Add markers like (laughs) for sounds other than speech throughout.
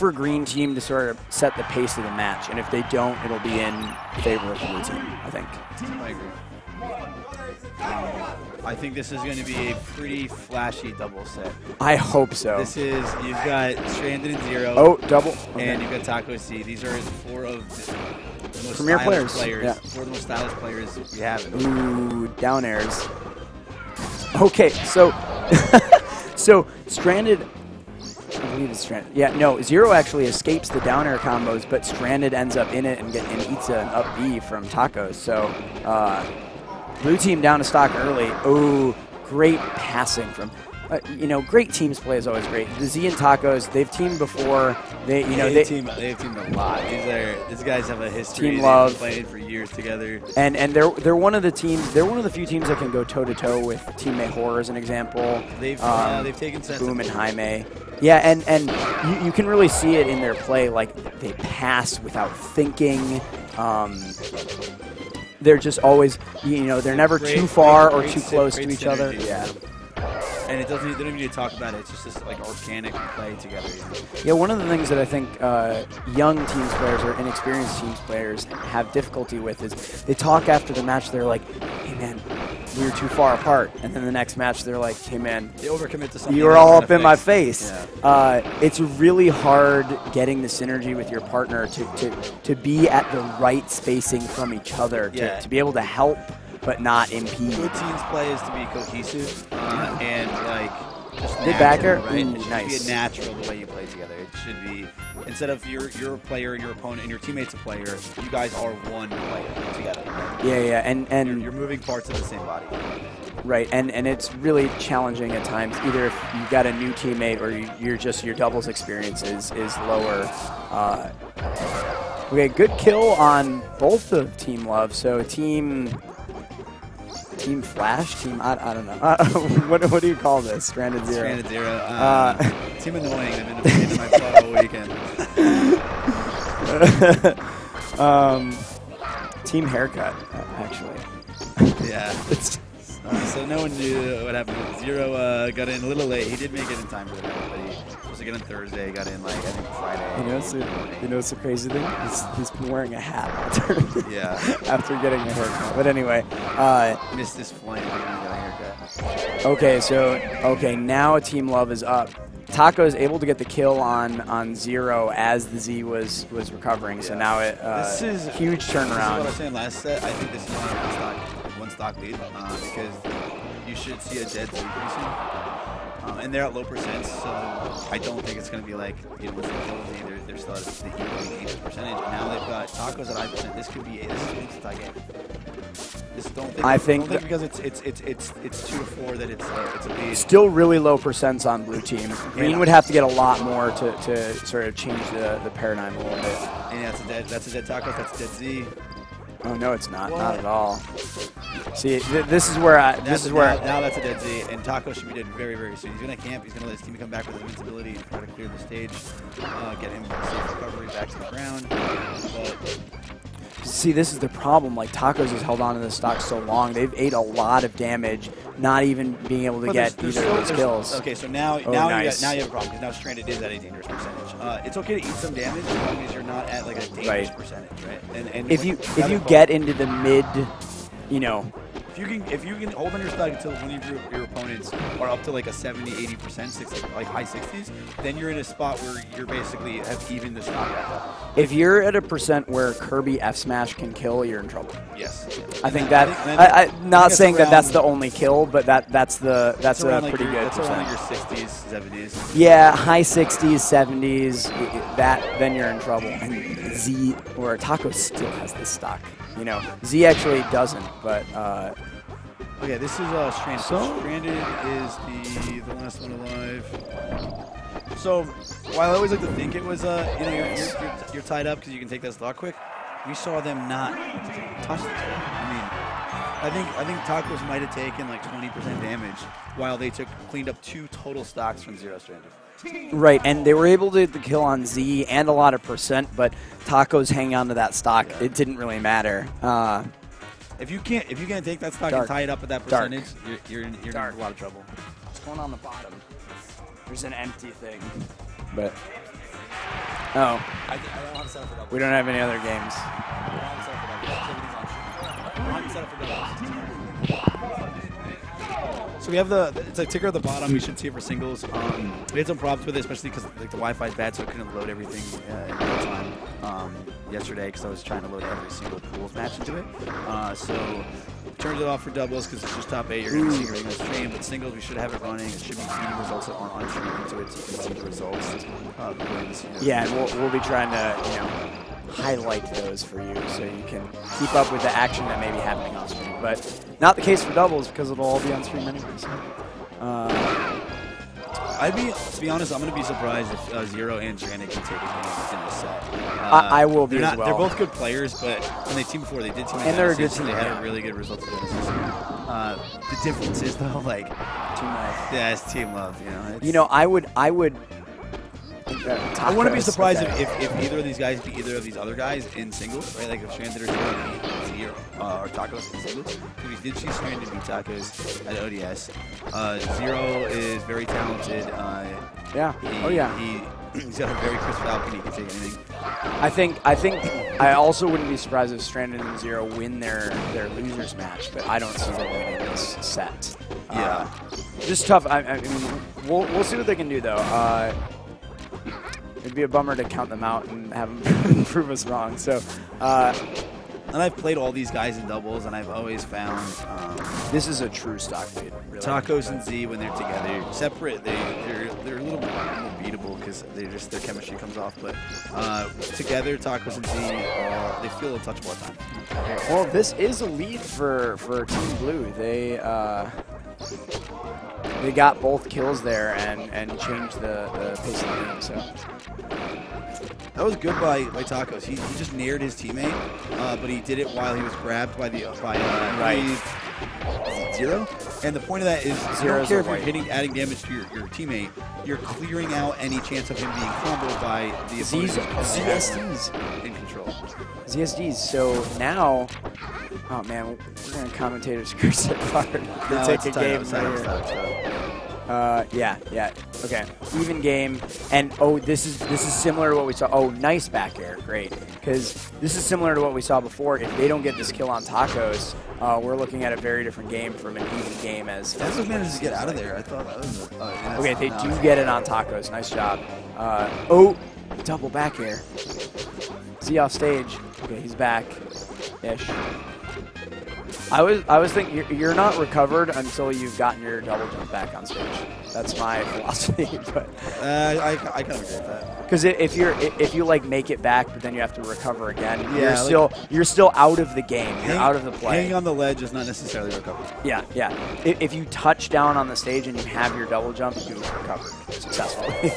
for green team to sort of set the pace of the match, and if they don't, it'll be in favor of the blue team. I think. I agree. Um, I think this is going to be a pretty flashy double set. I hope so. This is you've got Stranded and Zero. Oh, double. Okay. And you've got Taco C. These are four of the most Premier stylish players, yeah. Four of the most stylish players we have. Ooh, down airs. Okay, so (laughs) so stranded. I believe it's stranded. Yeah, no, zero actually escapes the down air combos, but stranded ends up in it and, get, and eats an up B from tacos. So uh, blue team down to stock early. Oh, great passing from. Uh, you know, great teams play is always great. The Z and Tacos, they've teamed before. They, you know, they they, team they've teamed a lot. These are these guys have a history. Team love. played for years together. And and they're they're one of the teams. They're one of the few teams that can go toe to toe with Teammate Horror as an example. They've Um, uh, they've taken. Boom and Jaime. Yeah, and and you, you can really see it in their play. Like they pass without thinking. Um, they're just always, you know, they're never Great- too far great- or too close to each other. Yeah. And it doesn't. They don't even need to talk about it. It's just this like organic play together. Yeah, one of the things that I think uh, young teams players or inexperienced teams players have difficulty with is they talk after the match. They're like, "Hey man, we were too far apart," and then the next match they're like, "Hey man, They overcommit to something. you were all up in my face." Yeah. Uh, it's really hard getting the synergy with your partner to, to, to be at the right spacing from each other to, Yeah. to be able to help but not impede. Good teams play is to be cohesive uh, and like just Good backer? natural, right? Ooh, it should nice. be a natural the way you play together. It should be instead of your your player, your opponent, and your teammate's a player. You guys are one player together. Yeah, yeah, and and You're, you're moving parts of the same body. Right, and, and it's really challenging at times, either if you've got a new teammate or you, you're just your doubles experience is, is lower. Uh, okay, good kill on both of Team Love. So Team Team Flash, Team I, I don't know. Uh, (laughs) what, what do you call this? Stranded Zero. Stranded zero. Um, Uh, team annoying. I've been in my all weekend. (laughs) um, team Haircut, actually. Yeah. (laughs) Uh, so no one knew what happened. Zero uh, got in a little late. He did make it in time for the but he was supposed to get in Thursday. Got in like I think Friday. you know, it's the, you know, it's the crazy thing. He's, he's been wearing a hat after, Yeah. (laughs) after getting a haircut. But anyway, uh, Missed this flight. He got a haircut. Okay, so okay, now a Team Love is up. Taco is able to get the kill on on zero as the Z was was recovering. So Yeah. now it uh, This is a huge This is what I turnaround. was saying last set. I think this is one stock, one stock lead uh, because you should see a dead Z pretty soon. Um, and they're at low percents, so I don't think it's going to be like, you know, once they kill Z, they're, still at the equal 80 percentage. And now they've got tacos at high percent. This could be a, this is a game. This don't think, I think think that- because it's it's it's it's it's two to four that it's uh, it's a lead. Still really low percents on blue team. Green would have to get a lot more to, to sort of change the, the paradigm a little bit. And that's a dead that's a dead tacos. That's a dead Z. Oh no, it's not. Not at all. See, th- this is where I, That's this is a- where now, now that's a dead Z, and Taco should be dead very, very soon. He's gonna camp. He's gonna let his team come back with invincibility and try to clear the stage, uh, get him safe recovery back to the ground. But See, this is the problem. Like Tacos has held on to this stock so long, they've ate a lot of damage, not even being able to but get there's- either of those kills. Okay, so now Oh, now you got, now you have a problem because now stranded is at a dangerous percentage. Uh, it's okay to eat some damage as long as you're not at like a dangerous Right. percentage, right? And, and If you if you get into the mid, you know, you can, if you can hold on your stock until one of your, your opponents are up to like a 70, 80 percent, like high 60s, then you're in a spot where you're basically have even the stock if you're at a percent where Kirby F Smash can kill, you're in trouble. Yes. I think that I I, not saying that that's the only kill, but that that's the that's around a like pretty your, good That's percent. like your 60s, 70s. Yeah, high 60s, 70s, i- i- that then you're in trouble. And Z or Taco still has this stock. You know, Z actually doesn't, but uh, Okay, this is uh, Stranded. So- Stranded is the the last one alive. So while I always like to think it was, uh, you know, you're, you're, you're, you're tied up because you can take that stock quick. We saw them not touch this. I mean, I think I think Tacos might have taken like 20% damage while they took cleaned up two total stocks from Zero Stranded. right, and they were able to get the kill on Z and a lot of percent, but Tacos hang on to that stock. It didn't really matter. Uh, If you can't if you can't take that stock Dark. and tie it up at that Dark. percentage, you're you're in, you're Dark. in a lot of trouble. what's going on the bottom? There's an empty thing. But Oh, I, I don't have it set up for we don't have any other games. I don't have it set up for doubles. Everything's on stream. I don't have it set up for doubles. So we have the, it's a ticker at the bottom. You should see it for singles. Um, we had some problems with it, especially because like, the Wi-Fi is bad, so it couldn't load everything uh, in real time um, yesterday because I was trying to load every single pools match into it. Uh, so turned it off for doubles because it's just top eight. You're going to see on stream, but singles we should have it running. It should be feeding results on, on stream into it, so you can see the results. Uh, the wins, you know. Yeah, and we'll, we'll be trying to, you know, highlight those for you so you can keep up with the action that may be happening on stream. But not the case for doubles because it'll all be on stream anyway. So. Uh, I'd be, to be honest, I'm going to be surprised if uh, Zero and Stranded can take a game in this set. Uh, I- I will be they're as not, They're both good players, but when they teamed before, they did team. And they're a good team, They had a really good result Genesis. Uh, the difference is though, like, too much. yeah, it's team love. You know, You know, I would, I would. Uh, I wouldn't be surprised okay. if, if, if either of these guys beat either of these other guys in singles, right? Like if Stranded or Zero beat uh, or Tacos in singles. Because did see Stranded beat Tacos at ODS. Uh, Zero is very talented. Uh, Yeah. he, Oh yeah. He, (clears throat) he's got a very crisp Falcon. He can take anything. I think I think I also wouldn't be surprised if Stranded and Zero win their their losers match, but I don't see them winning this set. Yeah. Uh, just tough. I, I mean, we'll we'll see what they can do though. Uh, it'd be a bummer to count them out and have them (laughs) prove us wrong. So uh, And I've played all these guys in doubles, and I've always found um, this is a true stock. Really. Tacos and Z when they're together, separate, they they're they're a little more beatable because they just their chemistry comes off. But uh, together, Tacos and Z, uh, they feel untouchable at times. Well, this is a lead for for Team Blue. They uh, they got both kills there and and changed the, the pace of the game. So. That was good by, by Tacos. He, he just neared his teammate, uh, but he did it while he was grabbed by the by uh, Right. Zero. And the point of that is, you Zero's don't care if you're hitting, adding damage to your, your teammate. You're clearing out any chance of him being comboed by the Z's, ZSDs. in control. ZSDs. So now, oh man, we're gonna commentators (laughs) curse it hard. They No, take a game it's tight, it's later. Uh, yeah, yeah. Okay, even game. And oh, this is this is similar to what we saw. Oh, nice back air, great. Because this is similar to what we saw before. If they don't get this kill on tacos, uh, we're looking at a very different game from an even game as. Tacos managed to get out of there. I thought that was. A, oh, yeah, Okay, they do get it on tacos. Nice job. Uh, oh, double back air. Z off stage. Okay, he's back. Ish. I was I was thinking you're, you're not recovered until you've gotten your double jump back on stage. That's my (laughs) philosophy. (laughs) But Uh, I, I kind of agree with that. because if you're if you like make it back, but then you have to recover again, Yeah, you're like- still you're still out of the game. You're Hang- out of the play. Hanging on the ledge is not necessarily recovery. Yeah, yeah. If, if you touch down on the stage and you have your double jump, you've recovered successfully.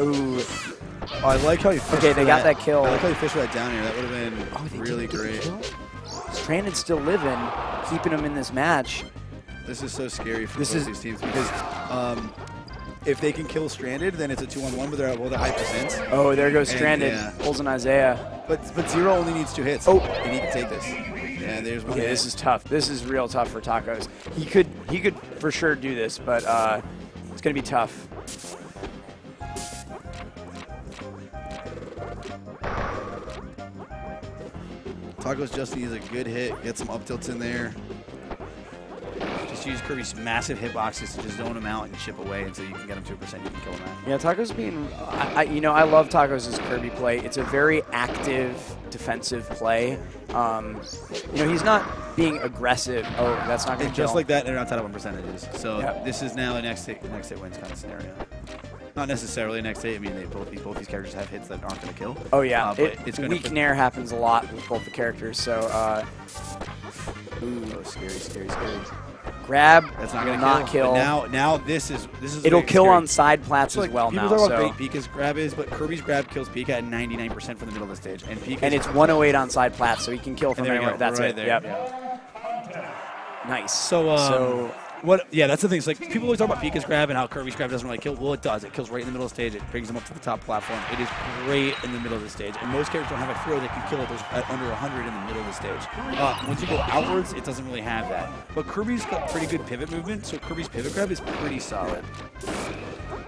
(laughs) Ooh. Oh, I like how you Okay, they got that kill. I like how you fished that down here. That would have been Oh, really great. Stranded still living, keeping him in this match. This is so scary for This is- these teams because um, if they can kill Stranded, then it's a two-on-one, but they're at well, they're high percents. Oh, there goes And, Stranded. yeah. Pulls an Isai. But but Zero only needs two hits. Oh. and he can take this. Yeah, there's one. Okay, hit. this is tough. This is real tough for Tacos. He could he could for sure do this, but uh, it's gonna be tough. Tacos just needs a good hit, get some up tilts in there. Just use Kirby's massive hitboxes to just zone him out and chip away until you can get him to a percent. You can kill him at. Yeah, Tacos being, I, I, you know, I love Tacos' Kirby play. It's a very active defensive play. Um, you know, he's not being aggressive. Oh, that's not going And to just like that, they're not tied up on percentages. So Yeah. this is now a next hit, next hit wins kind of scenario. (laughs) Not necessarily a next hit. I mean, they both these both these characters have hits that aren't going to kill. Oh yeah, Uh, but it, it's gonna weak put- nair happens a lot with both the characters. So uh, Oh, scary, scary, scary. grab, That's not going to not kill. kill. Now, now this is this is It'll very kill scary. on side plats So, as well people now. talk about So. how great Pika's grab is, but Kirby's grab kills Pika at 99% from the middle of the stage, and Pika And it's 108 on side plats, so he can kill from there anywhere. That's right it. there. Yep. yeah. Nice. So, um, so what? Yeah, that's the thing. It's like people always talk about Pika's grab and how Kirby's grab doesn't really kill. Well, it does. It kills right in the middle of the stage. It brings them up to the top platform. It is great in the middle of the stage, and most characters don't have a throw that can kill at, those, at under 100 in the middle of the stage. Uh, once you go outwards, it doesn't really have that. But Kirby's got pretty good pivot movement, so Kirby's pivot grab is pretty solid.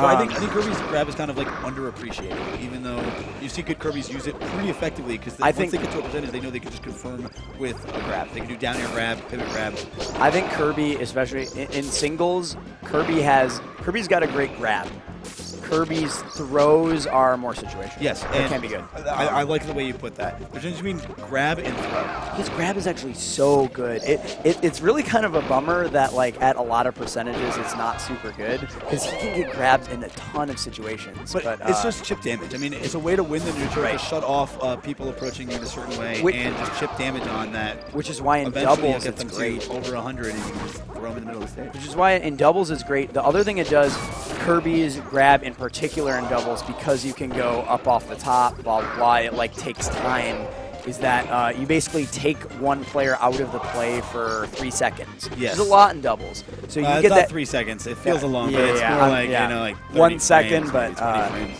So I Um, think I think Kirby's grab is kind of like underappreciated, even though you see good Kirby's use it pretty effectively because once think- they get to a percentage, they know they can just confirm with a grab. They can do down air grab, pivot grab. I think Kirby, especially in, in singles, Kirby has Kirby's got a great grab. Kirby's throws are more situational. Yes, it can be good. I, I like the way you put that. There's between grab and throw. His grab is actually so good. It, it it's really kind of a bummer that like at a lot of percentages it's not super good because he can get grabbed in a ton of situations. But, But, it's uh, just chip damage. I mean, it's a way to win the neutral, Right. to shut off uh, people approaching you in a certain way, Which- and just chip damage on that. which is why in doubles get it's great. to over 100, and you can just throw them in the middle of the stage. Which is why in doubles it's great. The other thing it does, Kirby's grab in particular in doubles, because you can go up off the top, blah blah blah. It like takes time. Is that uh, you basically take one player out of the play for three seconds? Yes. Which is a lot in doubles. So you Uh, get that three seconds. It feels Yeah, a long, yeah, but it's yeah, more um, like yeah. you know, like One 30 second, frames, but, 20 uh, frames.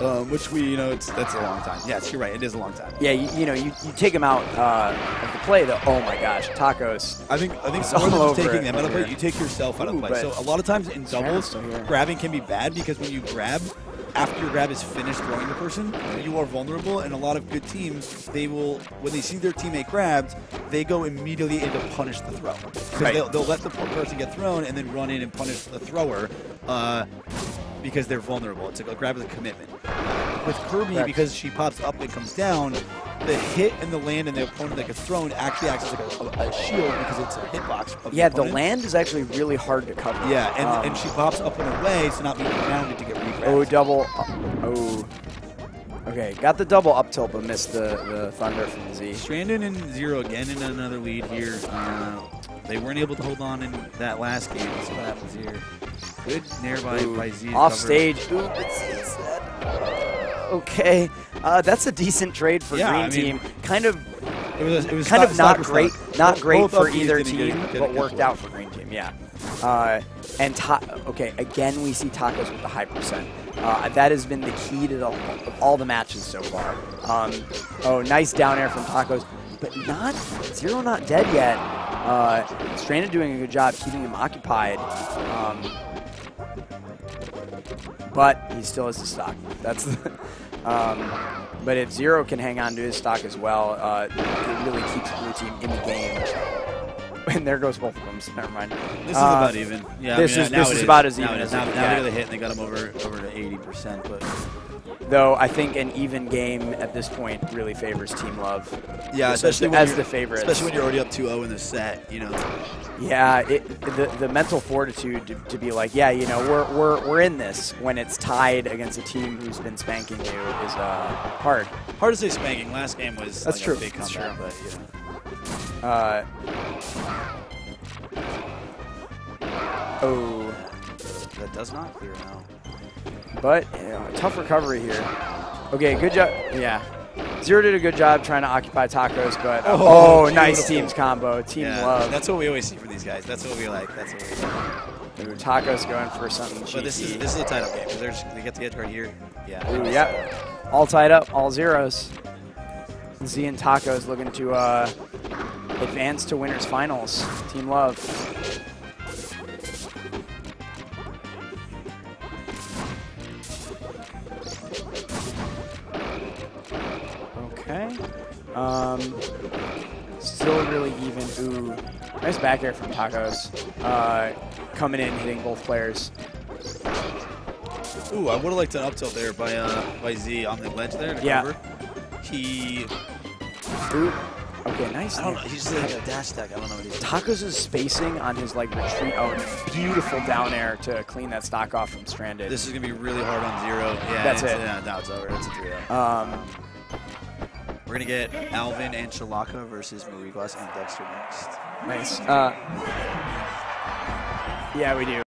Um, which we, you know, it's that's a long time. Yes, you're right. It is a long time. Yeah, you, you know, you, you take them out uh, of the play, though. Oh my gosh, tacos. I think I think It's more than all over taking them out of play, you take yourself out Ooh, of play. So a lot of times in doubles, grabbing can be bad because when you grab, after your grab is finished throwing the person, you are vulnerable. And a lot of good teams, they will when they see their teammate grabbed, they go immediately in to punish the throw. 'Cause Right. They'll, they'll let the person get thrown and then run in and punish the thrower. Uh, because they're vulnerable. It's like a grab is a commitment. With Kirby, Correct. because she pops up and comes down, the hit and the land and the opponent that gets thrown actually acts as like a, a shield because it's a hitbox. Of Yeah, the the land is actually really hard to cover. Yeah, and, Um, and she pops up and away, so not being grounded to get re Oh, double. Oh. Okay, got the double up tilt, but missed the, the thunder from Z. Stranded and Zero again in another lead here. Uh, they weren't able to hold on in that last game. Let's what happens here. Good nair by, Ooh, by Z. Off stage. Ooh, but. Uh, okay, uh, that's a decent trade for Yeah, Green I mean, Team. Kind of, It was, it was kind of not great, stock. not great both for either didn't get- team, get- but worked out for Green Team. Yeah. Uh, and ta- okay, again we see tacos with the high percent. Uh, that has been the key to the, all the matches so far. Um, oh, nice down air from tacos, but not zero, not dead yet. Uh, Stranded doing a good job keeping him occupied. Um, but he still has the stock. That's the, (laughs) um, but if Zero can hang on to his stock as well, uh, it really keeps Blue Team in the game. (laughs) And there goes both of them. So never mind. This is Uh, about even. Yeah, I this mean, is- now this it is about as even it as is. Now, now they get. got hit and they got him over over to 80%. But Though I think an even game at this point really favors Team Love. yeah, especially when as you're- the favorites. Especially when you're already up 2-0 in the set. You know. Yeah, it, the the mental fortitude to, to be like, yeah, you know, we're, we're we're in this when it's tied against a team who's been spanking you is uh, hard. Hard to say spanking. Last game was That's like true. a big That's true. but you know. Uh, oh, That does not clear now. But tough recovery here. Okay, good job. Yeah. Zero did a good job trying to occupy tacos, but uh, Oh, oh, nice teams combo. Team yeah, love. That's what we always see from these guys. That's what we like. That's what we like. Ooh, tacos going for something cheeky. But this is this is a title game because they're just, they get the edge right here. Yeah. Ooh, yeah. All tied up, all zeros. Z and Tacos looking to uh, advance to winners finals. Team Love. Um, still really even. Ooh, nice back air from Tacos. Uh, coming in, hitting both players. Ooh, I would have liked an up tilt there by uh by Z on the ledge there. To Yeah. Cover. He. Ooh. Okay, nice. I don't know. He's just like a dash stack. I don't know what he's. Tacos' is spacing on his like retreat. Oh, beautiful down air to clean that stock off from stranded. This is gonna be really hard on zero. Yeah. That's it. Yeah, now it's over. It's a three. um, We're gonna get Alvin and Shalaka versus Marie Glass and Dexter next. nice. Uh, yeah, we do.